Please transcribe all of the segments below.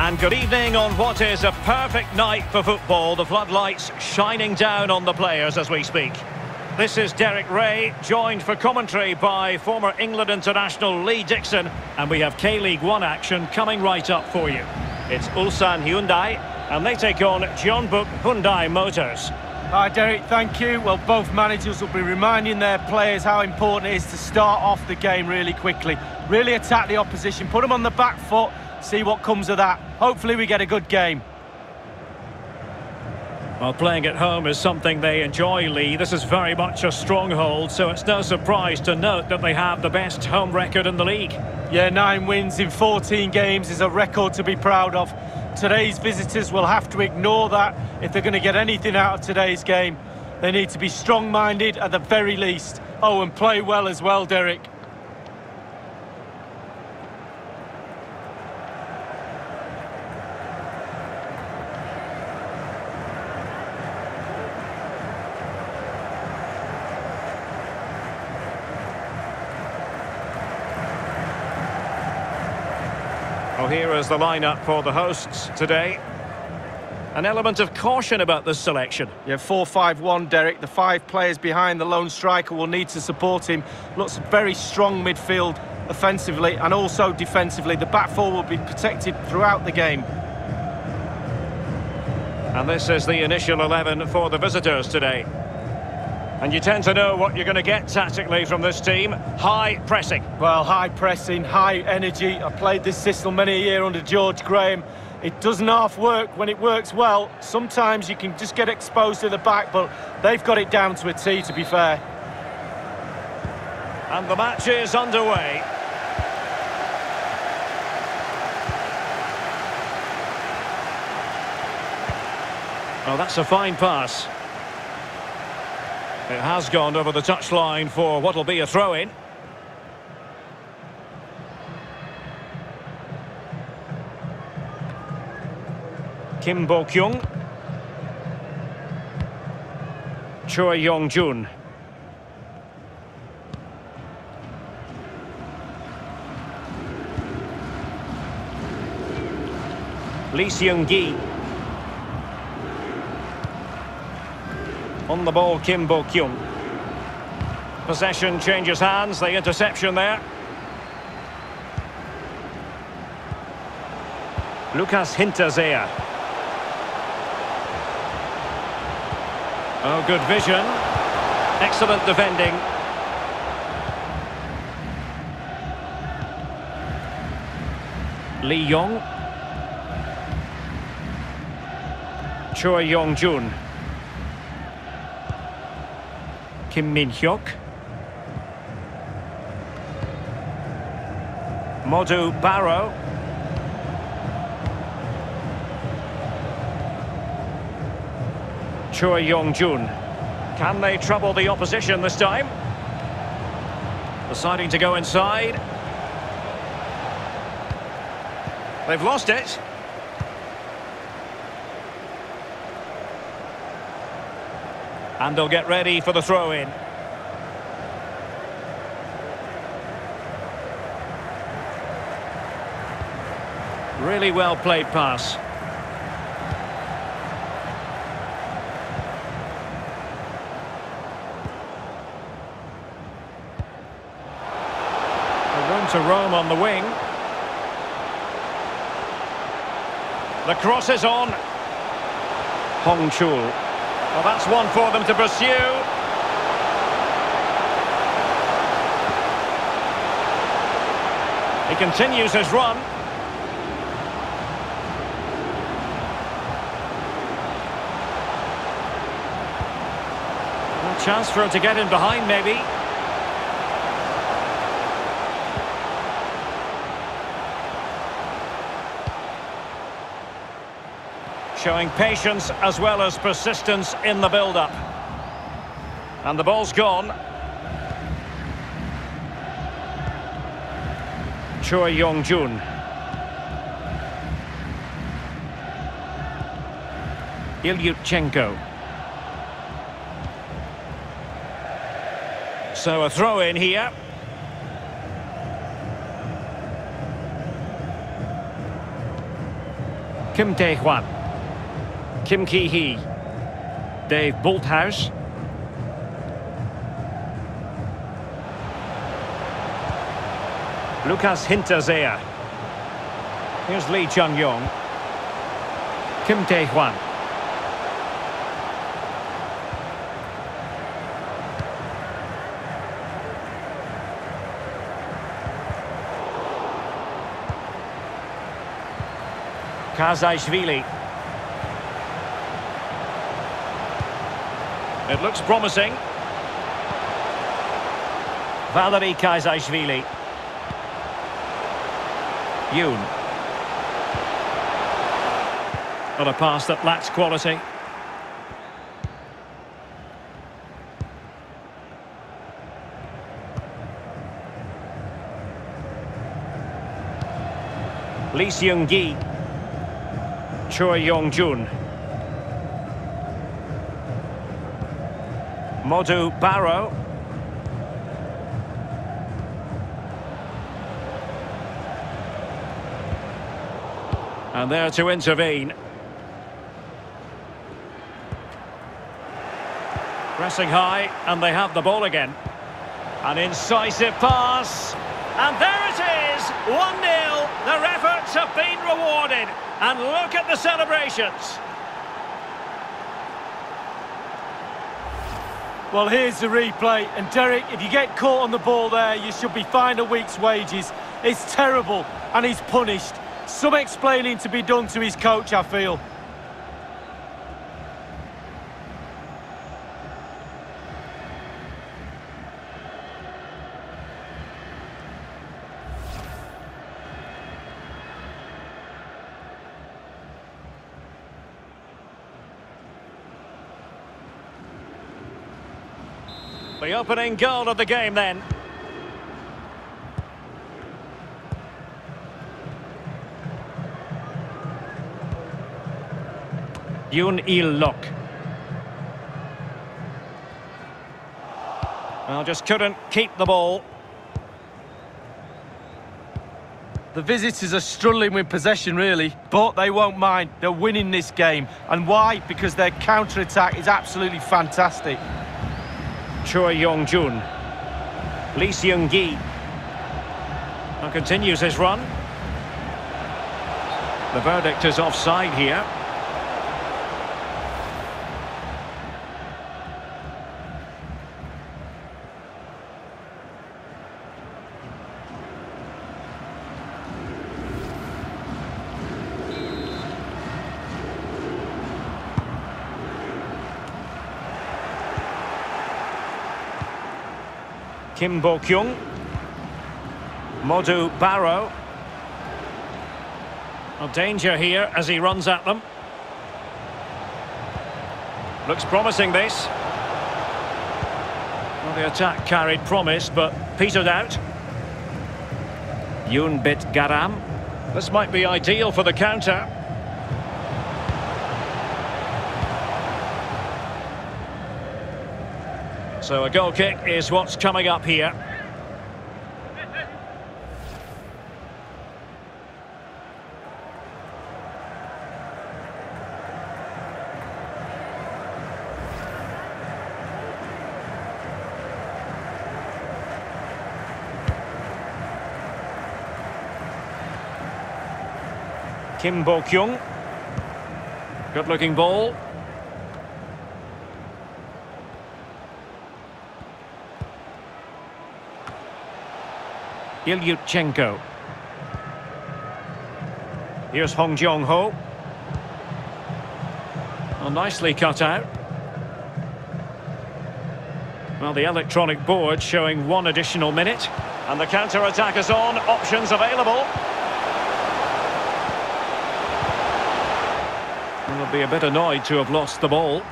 And good evening on what is a perfect night for football. The floodlights shining down on the players as we speak. This is Derek Ray, joined for commentary by former England international Lee Dixon. And we have K-League 1 action coming right up for you. It's Ulsan Hyundai, and they take on Jeonbuk Hyundai Motors. Hi Derek, thank you. Well, both managers will be reminding their players how important it is to start off the game really quickly. Really attack the opposition, put them on the back foot, see what comes of that. Hopefully we get a good game. Well, playing at home is something they enjoy, Lee. This is very much a stronghold, so it's no surprise to note that they have the best home record in the league. Yeah, nine wins in 14 games is a record to be proud of. Today's visitors will have to ignore that if they're going to get anything out of today's game. They need to be strong-minded at the very least. Oh, and play well as well, Derek. Well, here is the lineup for the hosts today. An element of caution about this selection. Yeah, 4-5-1, Derek. The five players behind the lone striker will need to support him. Looks very strong midfield offensively and also defensively. The back four will be protected throughout the game. And this is the initial 11 for the visitors today. And you tend to know what you're going to get tactically from this team. High pressing. Well, high pressing, high energy. I played this system many a year under George Graham. It doesn't half work when it works well. Sometimes you can just get exposed to the back, but they've got it down to a T, to be fair. And the match is underway. Oh, that's a fine pass. It has gone over the touchline for what will be a throw-in. Kim Bo-kyung. Choi Yong-jun. Lee Seung-gi. On the ball, Kim Bo-kyung. Possession changes hands, the interception there. Lucas Hinterseer. Oh, good vision. Excellent defending. Lee Yong. Choi Yong-jun. Kim Min-hyuk. Modu Barrow. Choi Yong-jun. Can they trouble the opposition this time? Deciding to go inside. They've lost it. And they'll get ready for the throw-in. Really well played pass. room to roam on the wing. The cross is on. Hong Chul. Well, that's one for them to pursue. He continues his run. A chance for him to get in behind, maybe. Showing patience as well as persistence in the build-up. And the ball's gone. Choi Yong-jun. Ilyutchenko. So a throw in here. Kim Tae-hwan. Kim Ki-hee. Dave Bulthuis. Lucas Hinterseer. Here's Lee Chung-yong. Kim Tae-hwan. Kazaishvili. It looks promising. Valery Kazaishvili. Yoon. Got a pass that lacks quality. Lee Seung-gi. Choi Yong-jun. Modu Barrow. And there to intervene. Pressing high, and they have the ball again. An incisive pass. And there it is, 1-0. Their efforts have been rewarded. And look at the celebrations. Well, here's the replay. And Derek, if you get caught on the ball there, you should be fined a week's wages. It's terrible, and he's punished. Some explaining to be done to his coach, I feel. The opening goal of the game then. Yoon Il-lok. Well, just couldn't keep the ball. The visitors are struggling with possession, really, but they won't mind. They're winning this game. And why? Because their counter-attack is absolutely fantastic. Choi Yong-jun. Lee Seung-gi. And continues his run. The verdict is offside here. Kim Bo-kyung. Modu Barrow. Danger here as he runs at them. Looks promising this. Well, the attack carried promise, but petered out. Yoon Bit Garam. This might be ideal for the counter. So a goal kick is what's coming up here. Kim Bo-kyung. Good looking ball. Ilyutchenko. Here's Hong Jong-ho. Well, oh, nicely cut out. Well, the electronic board showing one additional minute. And the counter-attack is on. Options available. Will be a bit annoyed to have lost the ball.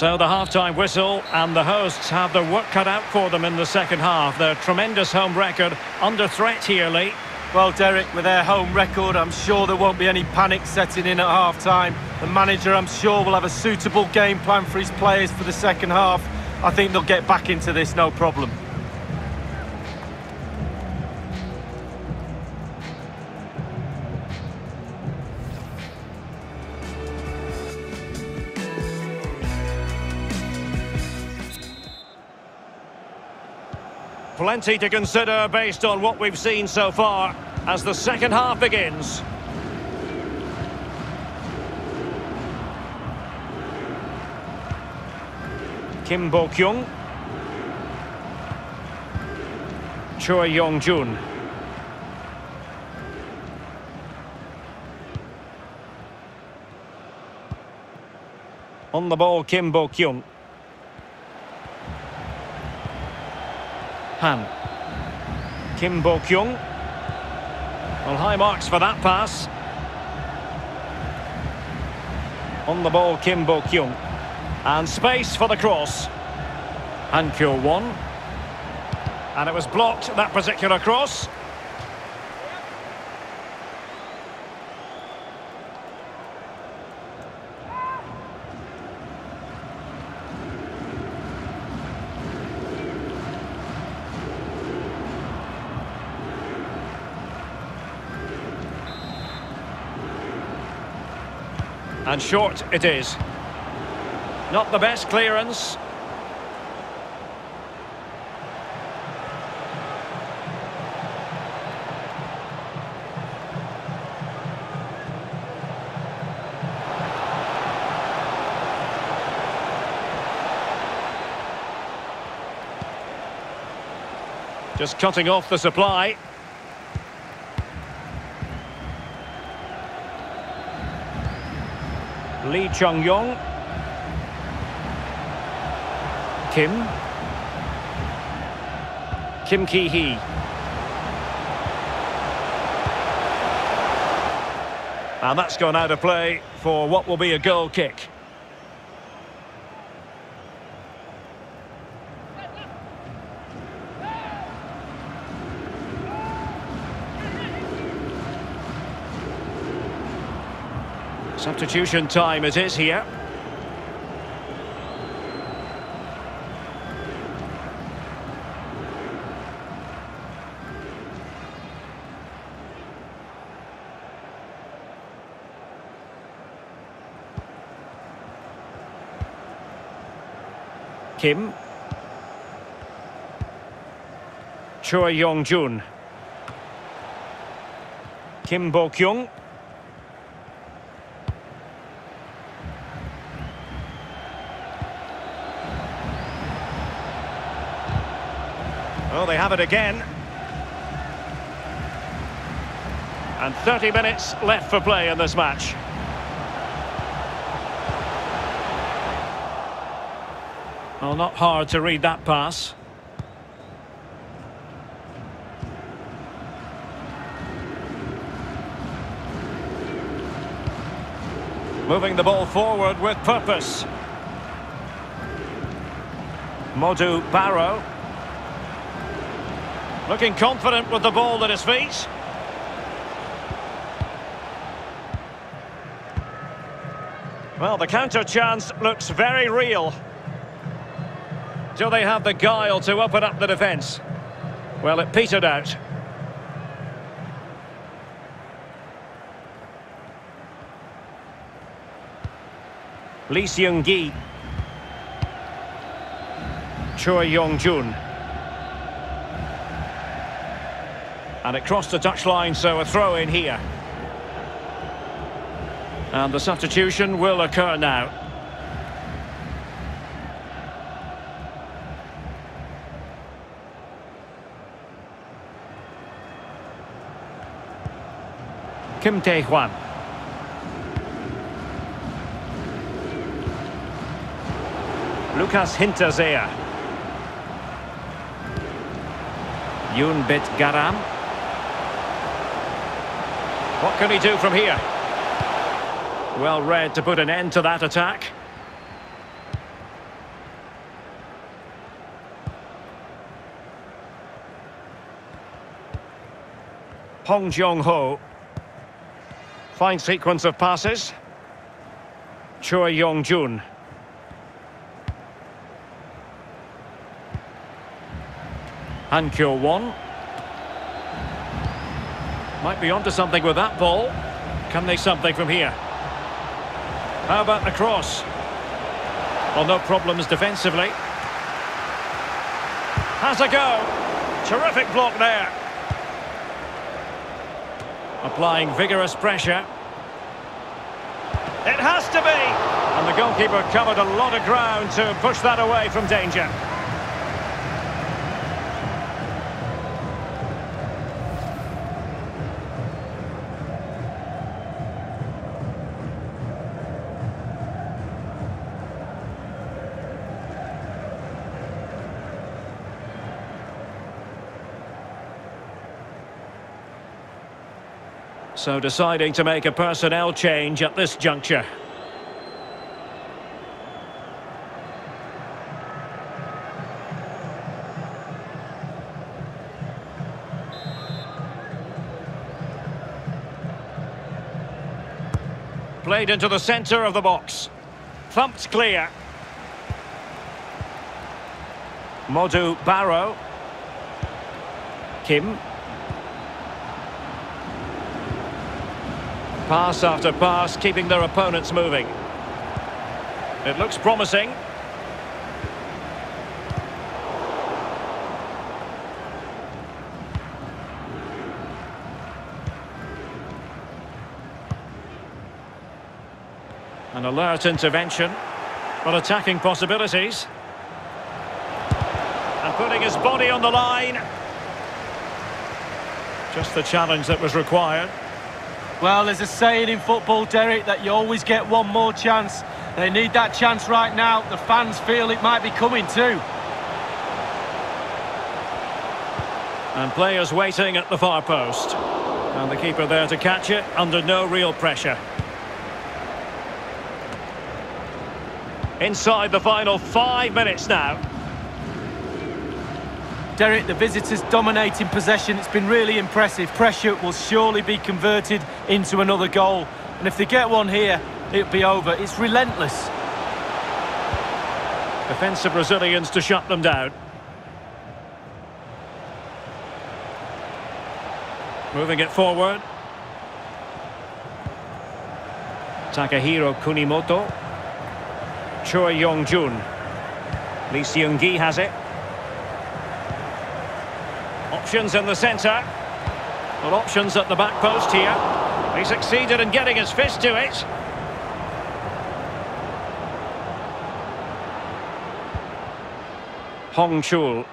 So the half-time whistle and the hosts have their work cut out for them in the second half. Their tremendous home record under threat here, Lee. Well, Derek, with their home record, I'm sure there won't be any panic setting in at half-time. The manager, I'm sure, will have a suitable game plan for his players for the second half. I think they'll get back into this, no problem. Plenty to consider based on what we've seen so far as the second half begins. Kim Bo-kyung. Choi Yong-jun. On the ball, Kim Bo-kyung. Han. Kim Bo-kyung. Well, high marks for that pass. On the ball, Kim Bo-kyung. And space for the cross. Han Kyo-won. And it was blocked, that particular cross. And short it is. Not the best clearance. Just cutting off the supply. Lee Chung-yong. Kim. Kim Ki-hee. And that's gone out of play for what will be a goal kick. Substitution time it is here. Kim. Choi Yong-jun. Kim Bo-kyung. Oh, they have it again. And 30 minutes left for play in this match. Well, not hard to read that pass. Moving the ball forward with purpose. Modu Barrow. Looking confident with the ball at his feet. Well, the counter chance looks very real. Do they have the guile to open up the defence? Well, it petered out. Lee Seung-gi. Choi Yong-jun. And it crossed the touchline, so a throw in here. And the substitution will occur now. Kim Tae-hwan. Lucas Hinterseer. Yoon Bit Garam. What can he do from here? Well read to put an end to that attack. Hong Jong-ho. Fine sequence of passes. Choi Yong-jun. Han Kyo-won. Might be onto something with that ball. Can they something from here? How about the cross? Well, no problems defensively. Has a go. Terrific block there. Applying vigorous pressure. It has to be! And the goalkeeper covered a lot of ground to push that away from danger. So deciding to make a personnel change at this juncture. Played into the centre of the box. Thumped clear. Modu Barrow. Kim. Pass after pass, keeping their opponents moving. It looks promising. An alert intervention, but attacking possibilities. And putting his body on the line. Just the challenge that was required. Well, there's a saying in football, Derek, that you always get one more chance. They need that chance right now. The fans feel it might be coming too. And players waiting at the far post. And the keeper there to catch it under no real pressure. Inside the final five minutes now. Derek, the visitors dominating possession. It's been really impressive. Pressure will surely be converted into another goal. And if they get one here, it'll be over. It's relentless. Defensive Brazilians to shut them down. Moving it forward. Takahiro Kunimoto. Choi Yong-jun. Lee Seung-gi has it. Options in the centre. Well, options at the back post here. He succeeded in getting his fist to it. Hong Chul.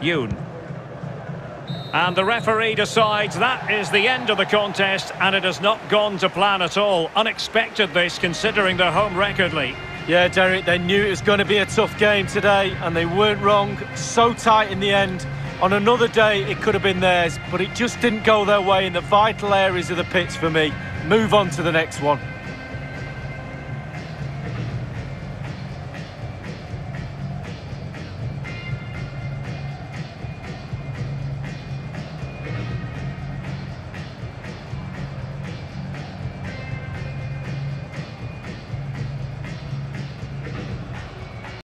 Yoon. And the referee decides that is the end of the contest and it has not gone to plan at all. Unexpected this considering their home record league. Yeah, Derek, they knew it was going to be a tough game today and they weren't wrong. So tight in the end. On another day, it could have been theirs, but it just didn't go their way in the vital areas of the pitch for me. Move on to the next one.